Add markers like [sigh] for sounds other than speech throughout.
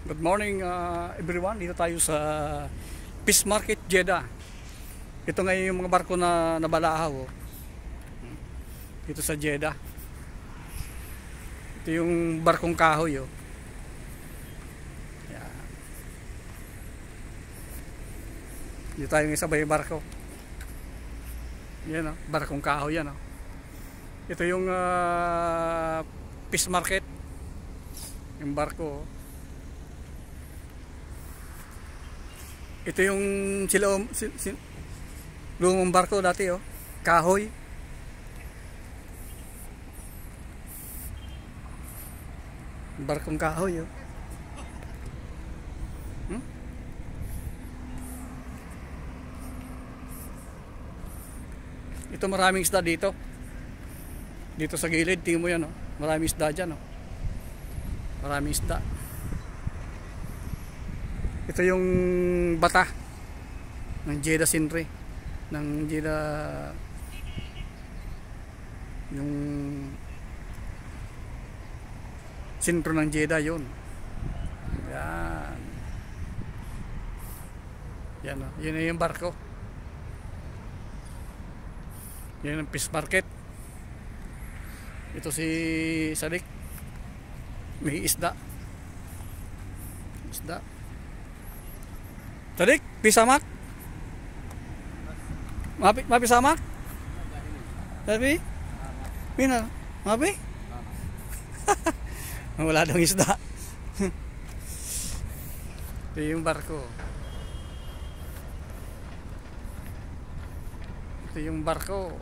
Good morning uh, everyone. Dito tayo sa Fish Market Jeddah. Ito ngayon yung mga barko na nabalahaw. Oh. Dito sa Jeddah. Ito yung barkong kahoy. Oh. Yan. Dito tayo ng sabay barko. Yan oh, barkong kahoy yan oh. Ito yung uh, Fish Market. Yung barko. Oh. Ito yung sila si, si, lumang barko dati oh. Kahoy. Barkong kahoy oh. Hmm? Ito maraming isda dito. Dito sa gilid, tingin mo yan oh. Maraming isda dyan oh. Maraming isda. Ito yung bata ng Jeddah Sinri ng Jeddah yung sentro ng Jeddah yun. Yan. Yan o, yun na yung barko. Yan ang fish market. Ito si Sadik may isda. Isda Sadik, pisamak Mapi, mapi samak? Sabi? Pina? Mapi? Wala daw isda. [laughs] Ito yung barko. Ito yung barko.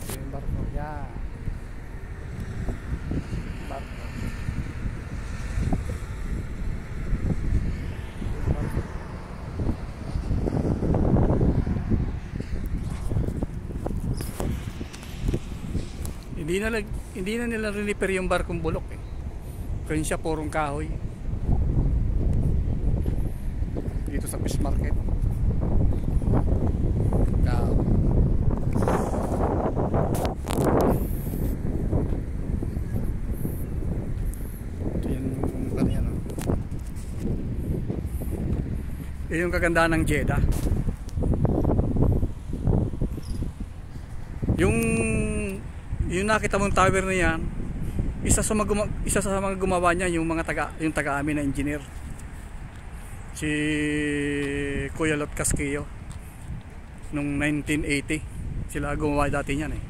Ito yung barko. Yan. Barko. Hindi na hindi na nila riniper yung barkong bulok eh. Kaya siya purong kahoy. Dito sa fish market. Kahoy. Ano yan, oh. Yun yung kagandahan ng Jeddah. Yung yung nakita mong tower na yan, isa sa mga isa sa mga gumawa niya yung mga taga yung taga-amin na engineer. Si Kuya Lot Casquillo nung 1980 sila gumawa dati niyan eh.